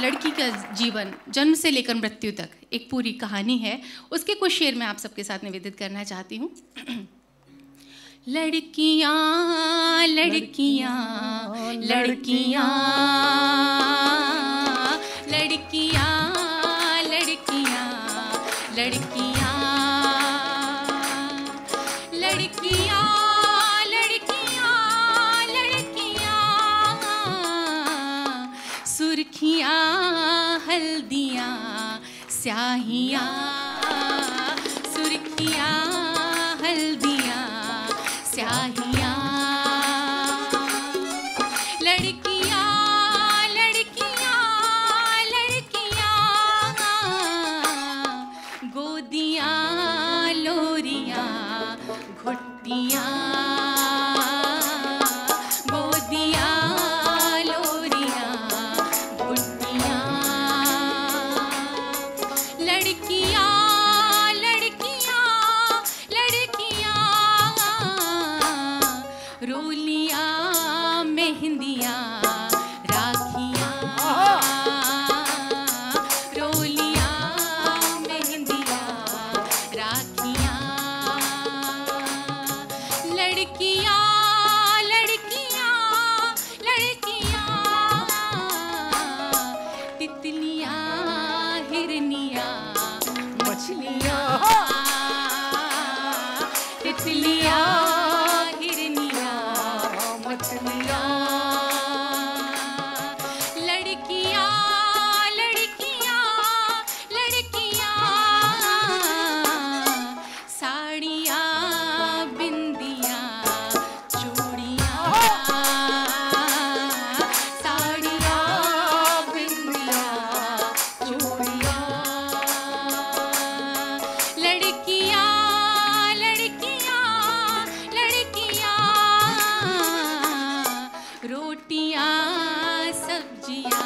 लड़की का जीवन, जन्म से लेकर मृत्यु तक, एक पूरी कहानी है। उसके कुछ शेर मैं आप सबके साथ निवेदित करना चाहती हूँ। लड़कियाँ लड़कियाँ लड़कियाँ लड़कियाँ लड़कियाँ लड़कियाँ कर दिया स्याहियाँ सुर्खियाँ हल्दियाँ स्याही aqui. dia.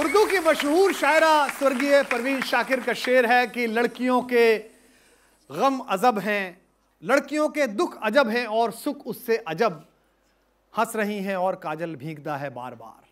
उर्दू की मशहूर शायरा स्वर्गीय परवीन शाकिर का शेर है कि लड़कियों के गम अजब हैं, लड़कियों के दुख अजब हैं और सुख उससे अजब हंस रही हैं और काजल भीगता है बार बार